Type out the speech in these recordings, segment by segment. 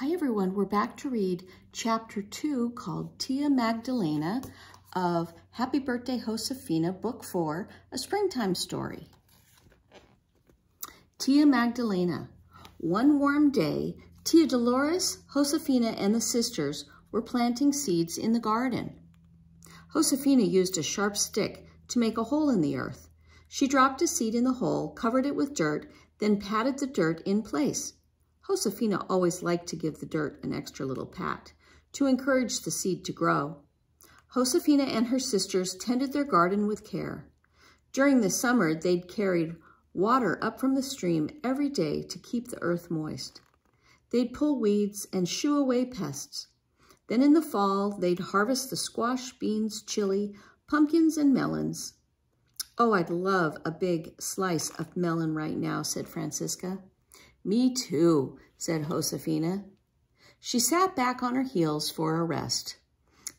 Hi everyone, we're back to read chapter two called Tia Magdalena of Happy Birthday Josefina, book four, a springtime story. Tia Magdalena. One warm day, Tia Dolores, Josefina, and the sisters were planting seeds in the garden. Josefina used a sharp stick to make a hole in the earth. She dropped a seed in the hole, covered it with dirt, then patted the dirt in place. Josefina always liked to give the dirt an extra little pat to encourage the seed to grow. Josefina and her sisters tended their garden with care. During the summer, they'd carried water up from the stream every day to keep the earth moist. They'd pull weeds and shoo away pests. Then in the fall, they'd harvest the squash, beans, chili, pumpkins, and melons. Oh, I'd love a big slice of melon right now, said Francisca. Me too, said Josefina. She sat back on her heels for a rest.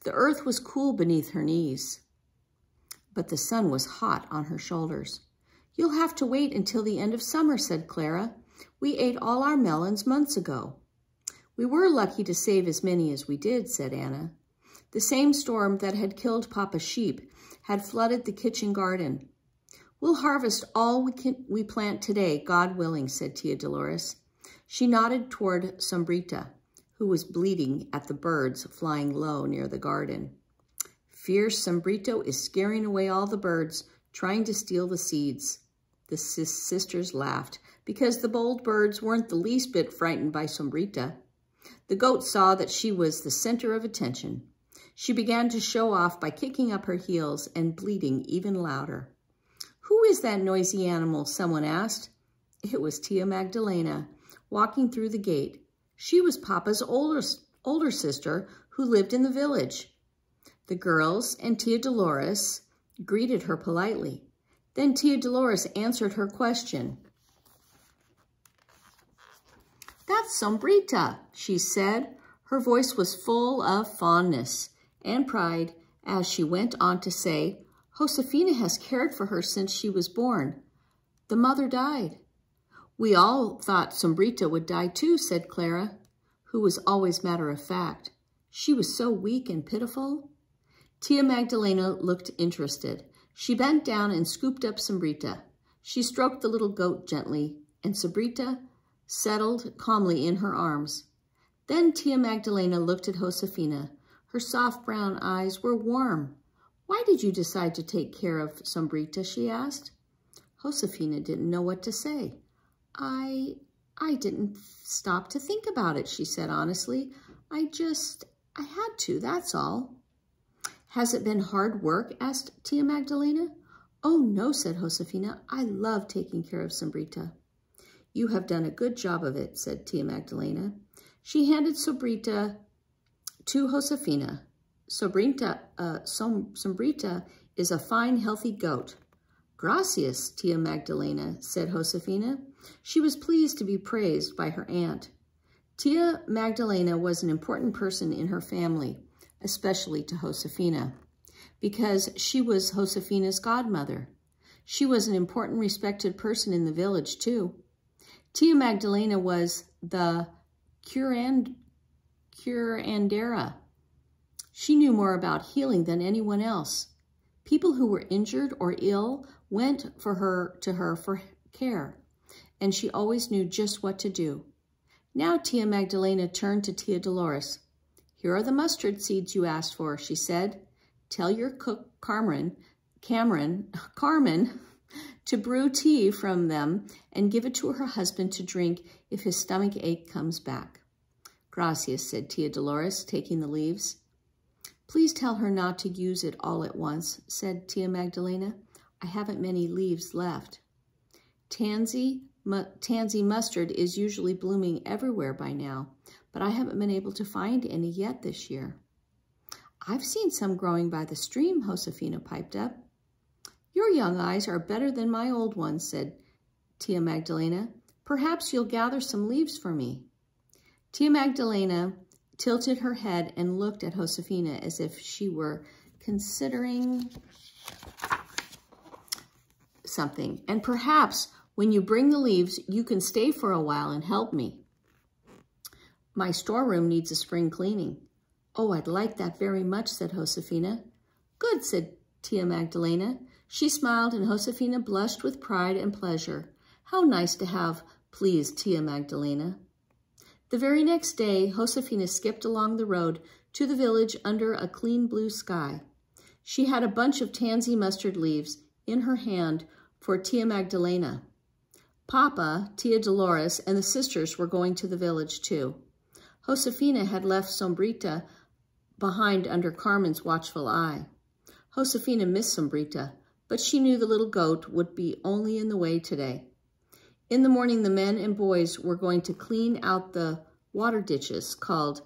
The earth was cool beneath her knees, but the sun was hot on her shoulders. You'll have to wait until the end of summer, said Clara. We ate all our melons months ago. We were lucky to save as many as we did, said Anna. The same storm that had killed Papa's sheep had flooded the kitchen garden. We'll harvest all we, can, we plant today, God willing, said Tia Dolores. She nodded toward Sombrita, who was bleating at the birds flying low near the garden. Fierce Sombrito is scaring away all the birds, trying to steal the seeds. The sis sisters laughed because the bold birds weren't the least bit frightened by Sombrita. The goat saw that she was the center of attention. She began to show off by kicking up her heels and bleating even louder. Who is that noisy animal? Someone asked. It was Tia Magdalena, walking through the gate. She was Papa's older, older sister who lived in the village. The girls and Tia Dolores greeted her politely. Then Tia Dolores answered her question. That's Sombrita, she said. Her voice was full of fondness and pride as she went on to say, Josefina has cared for her since she was born. The mother died. We all thought Sombrita would die too, said Clara, who was always matter of fact. She was so weak and pitiful. Tia Magdalena looked interested. She bent down and scooped up Sombrita. She stroked the little goat gently, and Sombrita settled calmly in her arms. Then Tia Magdalena looked at Josefina. Her soft brown eyes were warm. Why did you decide to take care of Sombrita, she asked. Josefina didn't know what to say. I, I didn't stop to think about it, she said honestly. I just, I had to, that's all. Has it been hard work, asked Tia Magdalena. Oh, no, said Josefina. I love taking care of Sombrita. You have done a good job of it, said Tia Magdalena. She handed Sombrita to Josefina. Sombrita, uh, Sombrita is a fine, healthy goat. Gracias, Tia Magdalena, said Josefina. She was pleased to be praised by her aunt. Tia Magdalena was an important person in her family, especially to Josefina, because she was Josefina's godmother. She was an important, respected person in the village, too. Tia Magdalena was the curand, curandera she knew more about healing than anyone else. People who were injured or ill went for her to her for care, and she always knew just what to do. Now Tia Magdalena turned to Tia Dolores. Here are the mustard seeds you asked for, she said. Tell your cook, Cameron, Cameron, Carmen, to brew tea from them and give it to her husband to drink if his stomach ache comes back. Gracias, said Tia Dolores, taking the leaves. Please tell her not to use it all at once, said Tia Magdalena. I haven't many leaves left. Tansy, mu tansy mustard is usually blooming everywhere by now, but I haven't been able to find any yet this year. I've seen some growing by the stream, Josefina piped up. Your young eyes are better than my old ones, said Tia Magdalena. Perhaps you'll gather some leaves for me. Tia Magdalena tilted her head and looked at Josefina as if she were considering something. And perhaps when you bring the leaves, you can stay for a while and help me. my storeroom needs a spring cleaning. Oh, I'd like that very much, said Josefina. Good, said Tia Magdalena. She smiled and Josefina blushed with pride and pleasure. How nice to have pleased Tia Magdalena. The very next day, Josefina skipped along the road to the village under a clean blue sky. She had a bunch of tansy mustard leaves in her hand for Tia Magdalena. Papa, Tia Dolores, and the sisters were going to the village too. Josefina had left Sombrita behind under Carmen's watchful eye. Josefina missed Sombrita, but she knew the little goat would be only in the way today. In the morning, the men and boys were going to clean out the water ditches called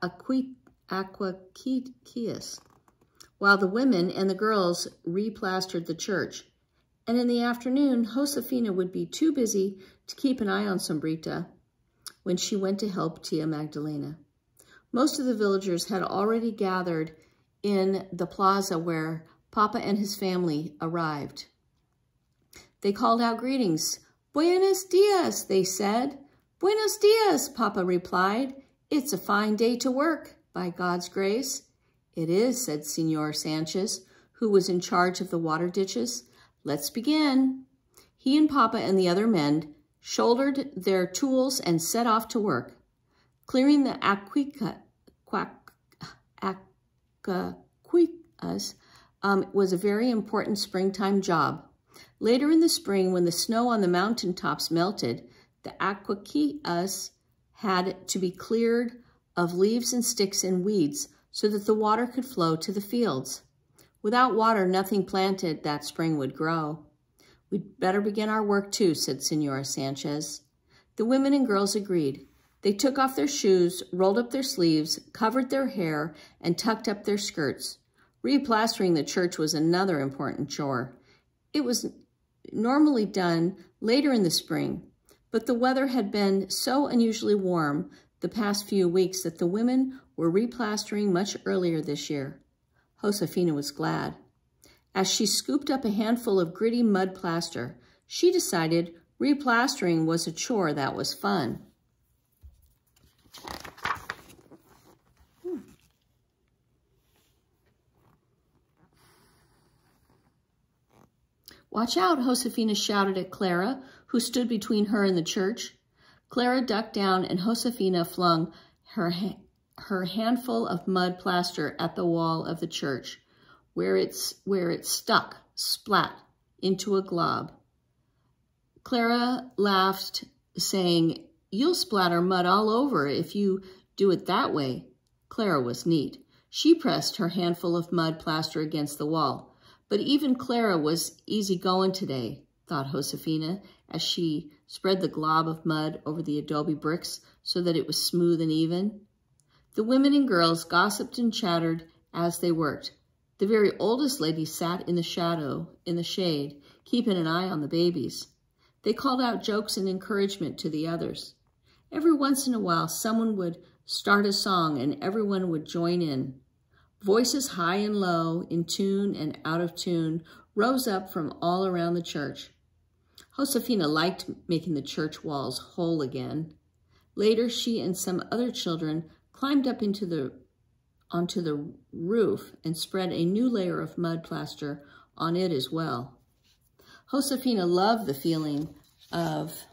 aquaquias, while the women and the girls replastered the church. And in the afternoon, Josefina would be too busy to keep an eye on Sombrita when she went to help Tia Magdalena. Most of the villagers had already gathered in the plaza where Papa and his family arrived. They called out greetings. Buenos dias, they said. Buenos dias, Papa replied. It's a fine day to work, by God's grace. It is, said Senor Sanchez, who was in charge of the water ditches. Let's begin. He and Papa and the other men shouldered their tools and set off to work. Clearing the aquica, quack, aquaquias um, was a very important springtime job. Later in the spring, when the snow on the mountaintops melted, the aquaquias had to be cleared of leaves and sticks and weeds so that the water could flow to the fields. Without water, nothing planted that spring would grow. We'd better begin our work too, said Senora Sanchez. The women and girls agreed. They took off their shoes, rolled up their sleeves, covered their hair, and tucked up their skirts. Replastering the church was another important chore. It was normally done later in the spring, but the weather had been so unusually warm the past few weeks that the women were replastering much earlier this year. Josefina was glad. As she scooped up a handful of gritty mud plaster, she decided replastering was a chore that was fun. Watch out, Josefina shouted at Clara, who stood between her and the church. Clara ducked down and Josefina flung her, ha her handful of mud plaster at the wall of the church, where, it's, where it stuck, splat, into a glob. Clara laughed, saying, You'll splatter mud all over if you do it that way. Clara was neat. She pressed her handful of mud plaster against the wall. But even Clara was easy going today, thought Josefina, as she spread the glob of mud over the adobe bricks so that it was smooth and even. The women and girls gossiped and chattered as they worked. The very oldest lady sat in the shadow, in the shade, keeping an eye on the babies. They called out jokes and encouragement to the others. Every once in a while, someone would start a song and everyone would join in. Voices high and low, in tune and out of tune, rose up from all around the church. Josefina liked making the church walls whole again. Later, she and some other children climbed up into the onto the roof and spread a new layer of mud plaster on it as well. Josefina loved the feeling of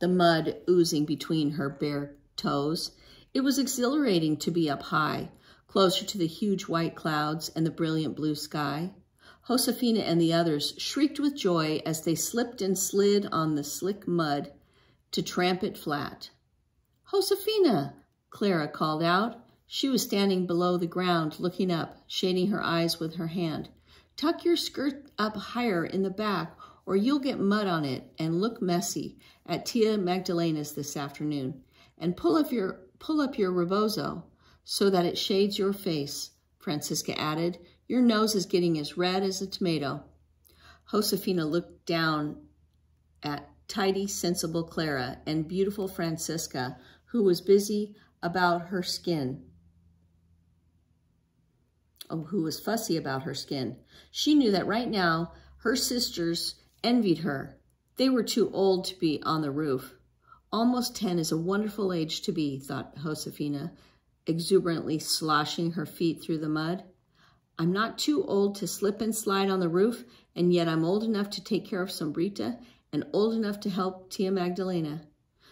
the mud oozing between her bare toes it was exhilarating to be up high, closer to the huge white clouds and the brilliant blue sky. Josefina and the others shrieked with joy as they slipped and slid on the slick mud to tramp it flat. Josefina, Clara called out. She was standing below the ground, looking up, shading her eyes with her hand. Tuck your skirt up higher in the back or you'll get mud on it and look messy at Tia Magdalena's this afternoon. And pull up your Pull up your rebozo so that it shades your face, Francisca added. Your nose is getting as red as a tomato. Josefina looked down at tidy, sensible Clara and beautiful Francisca, who was busy about her skin, oh, who was fussy about her skin. She knew that right now her sisters envied her. They were too old to be on the roof. Almost ten is a wonderful age to be, thought Josefina, exuberantly sloshing her feet through the mud. I'm not too old to slip and slide on the roof, and yet I'm old enough to take care of Sombrita and old enough to help Tia Magdalena.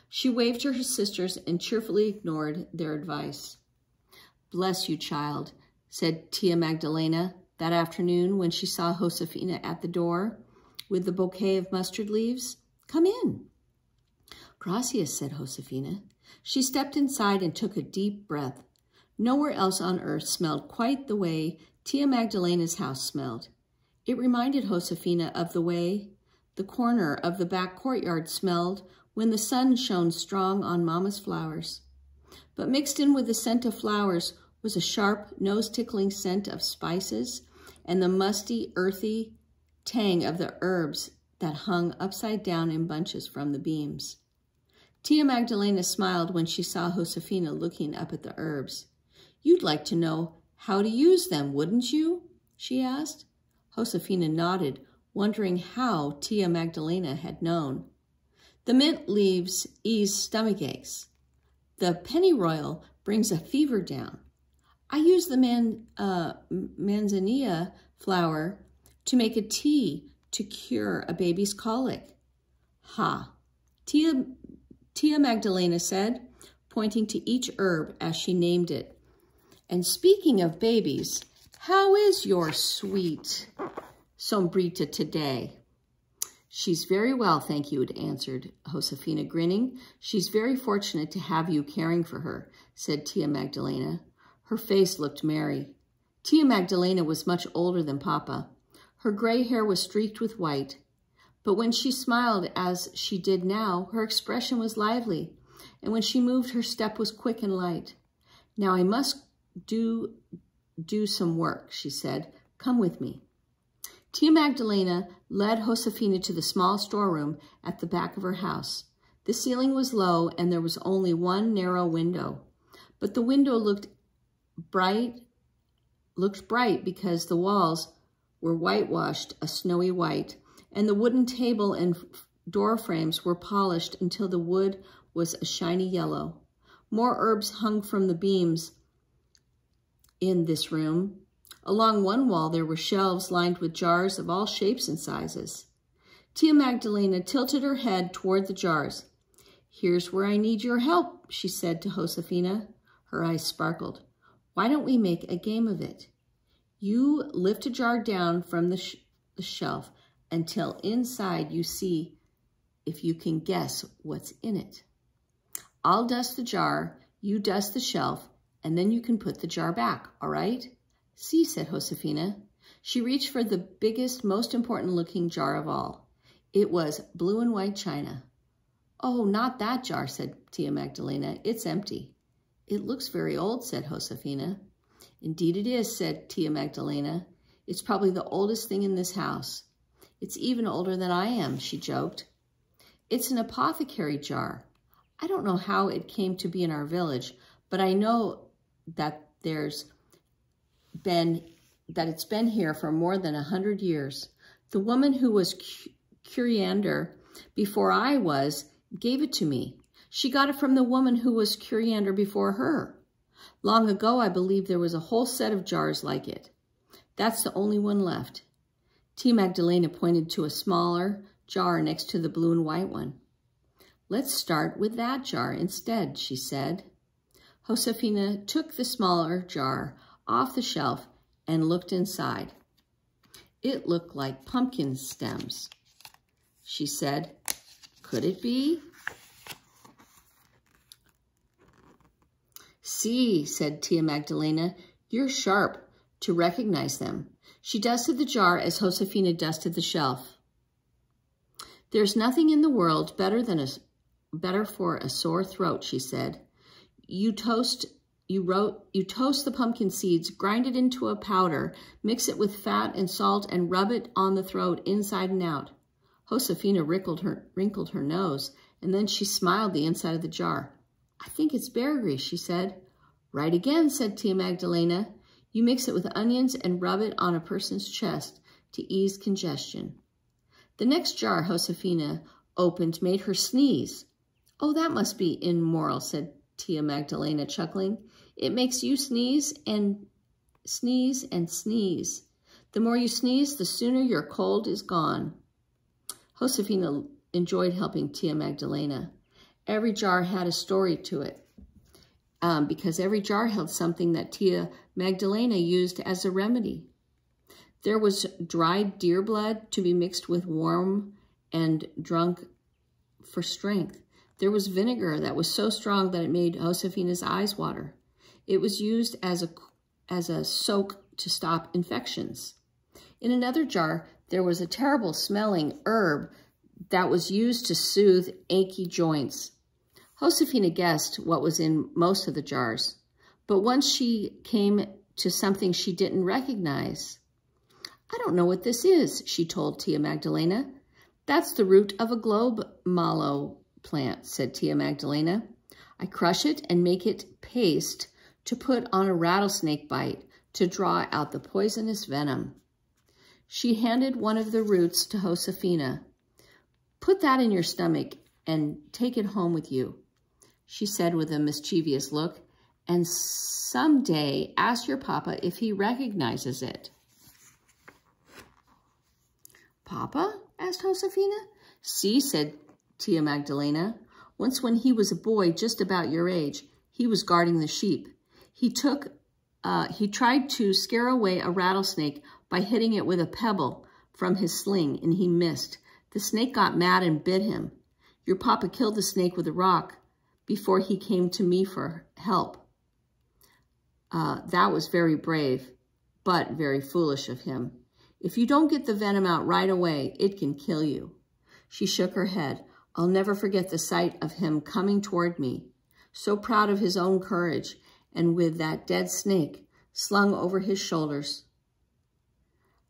She waved to her sisters and cheerfully ignored their advice. Bless you, child, said Tia Magdalena that afternoon when she saw Josefina at the door with the bouquet of mustard leaves. Come in. Gracias, said Josefina. She stepped inside and took a deep breath. Nowhere else on earth smelled quite the way Tia Magdalena's house smelled. It reminded Josefina of the way the corner of the back courtyard smelled when the sun shone strong on Mama's flowers. But mixed in with the scent of flowers was a sharp, nose-tickling scent of spices and the musty, earthy tang of the herbs that hung upside down in bunches from the beams. Tia Magdalena smiled when she saw Josefina looking up at the herbs. You'd like to know how to use them, wouldn't you? she asked. Josefina nodded, wondering how Tia Magdalena had known. The mint leaves ease stomach aches. The pennyroyal brings a fever down. I use the man, uh, manzanilla flower to make a tea to cure a baby's colic. Ha! Tia Tia Magdalena said, pointing to each herb as she named it. And speaking of babies, how is your sweet Sombrita today? She's very well, thank you, answered Josefina, grinning. She's very fortunate to have you caring for her, said Tia Magdalena. Her face looked merry. Tia Magdalena was much older than Papa. Her gray hair was streaked with white, but when she smiled as she did now, her expression was lively, and when she moved, her step was quick and light. Now I must do, do some work, she said. Come with me. Tia Magdalena led Josefina to the small storeroom at the back of her house. The ceiling was low and there was only one narrow window, but the window looked bright, looked bright because the walls were whitewashed a snowy white and the wooden table and door frames were polished until the wood was a shiny yellow. More herbs hung from the beams in this room. Along one wall, there were shelves lined with jars of all shapes and sizes. Tia Magdalena tilted her head toward the jars. Here's where I need your help, she said to Josefina. Her eyes sparkled. Why don't we make a game of it? You lift a jar down from the, sh the shelf until inside you see if you can guess what's in it. I'll dust the jar, you dust the shelf, and then you can put the jar back, all right? Sí, said Josefina. She reached for the biggest, most important looking jar of all. It was blue and white china. Oh, not that jar, said Tia Magdalena. It's empty. It looks very old, said Josefina. Indeed it is, said Tia Magdalena. It's probably the oldest thing in this house. It's even older than I am, she joked. It's an apothecary jar. I don't know how it came to be in our village, but I know that there's been that it's been here for more than a hundred years. The woman who was curandera before I was gave it to me. She got it from the woman who was curandera before her. Long ago, I believe there was a whole set of jars like it. That's the only one left. Tia Magdalena pointed to a smaller jar next to the blue and white one. Let's start with that jar instead, she said. Josefina took the smaller jar off the shelf and looked inside. It looked like pumpkin stems. She said, could it be? Sí, said Tia Magdalena, you're sharp to recognize them. She dusted the jar as Josefina dusted the shelf. There's nothing in the world better than a better for a sore throat, she said. You toast you wrote you toast the pumpkin seeds, grind it into a powder, mix it with fat and salt, and rub it on the throat inside and out. Josefina wrinkled her wrinkled her nose, and then she smiled the inside of the jar. I think it's bear grease, she said. Right again, said Tia Magdalena. You mix it with onions and rub it on a person's chest to ease congestion. The next jar Josefina opened made her sneeze. Oh, that must be inmortal, said Tia Magdalena, chuckling. It makes you sneeze and sneeze and sneeze. The more you sneeze, the sooner your cold is gone. Josefina enjoyed helping Tia Magdalena. Every jar had a story to it um, because every jar held something that Tia Magdalena used as a remedy. There was dried deer blood to be mixed with warm and drunk for strength. There was vinegar that was so strong that it made Josefina's eyes water. It was used as a, as a soak to stop infections. In another jar, there was a terrible smelling herb that was used to soothe achy joints. Josefina guessed what was in most of the jars, but once she came to something she didn't recognize. I don't know what this is, she told Tia Magdalena. That's the root of a globe mallow plant, said Tia Magdalena. I crush it and make it paste to put on a rattlesnake bite to draw out the poisonous venom. She handed one of the roots to Josefina. Put that in your stomach and take it home with you, she said with a mischievous look, and someday ask your papa if he recognizes it. Papa? asked Josefina. Sí, said Tia Magdalena. Once when he was a boy just about your age, he was guarding the sheep. He took, uh, he tried to scare away a rattlesnake by hitting it with a pebble from his sling, and he missed. The snake got mad and bit him. Your papa killed the snake with a rock before he came to me for help. Uh, that was very brave, but very foolish of him. If you don't get the venom out right away, it can kill you. She shook her head. I'll never forget the sight of him coming toward me, so proud of his own courage, and with that dead snake slung over his shoulders.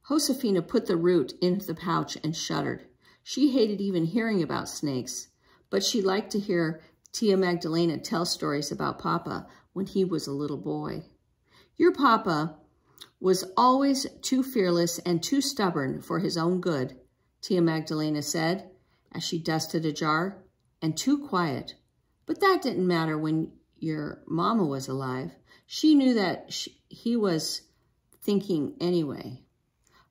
Josefina put the root into the pouch and shuddered. She hated even hearing about snakes, but she liked to hear Tia Magdalena tells stories about Papa when he was a little boy. Your Papa was always too fearless and too stubborn for his own good, Tia Magdalena said as she dusted a jar, and too quiet. But that didn't matter when your mama was alive. She knew that she, he was thinking anyway.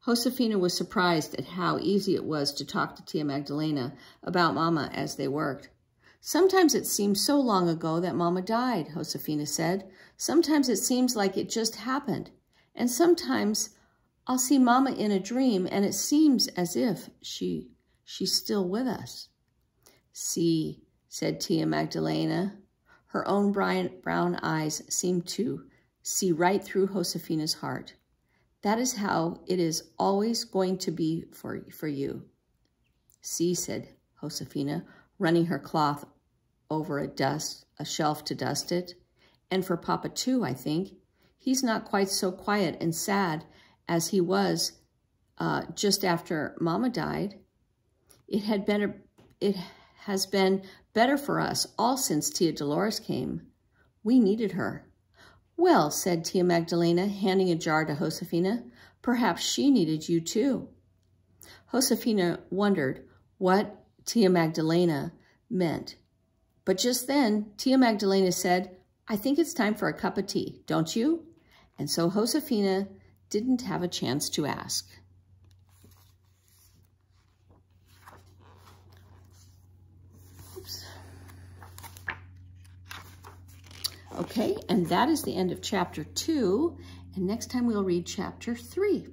Josefina was surprised at how easy it was to talk to Tia Magdalena about Mama as they worked. Sometimes it seems so long ago that Mama died, Josefina said. Sometimes it seems like it just happened. And sometimes I'll see Mama in a dream and it seems as if she she's still with us. Sí, said Tia Magdalena. Her own bright brown eyes seemed to see right through Josefina's heart. That is how it is always going to be for, for you. Sí, said Josefina, running her cloth over a dust, a shelf to dust it. And for Papa too, I think. He's not quite so quiet and sad as he was uh, just after Mama died. It had been a, it has been better for us all since Tia Dolores came. We needed her. Well, said Tia Magdalena, handing a jar to Josefina, perhaps she needed you too. Josefina wondered what Tia Magdalena meant. But just then, Tia Magdalena said, I think it's time for a cup of tea, don't you? And so Josefina didn't have a chance to ask. Okay, and that is the end of chapter two. And next time we'll read chapter three.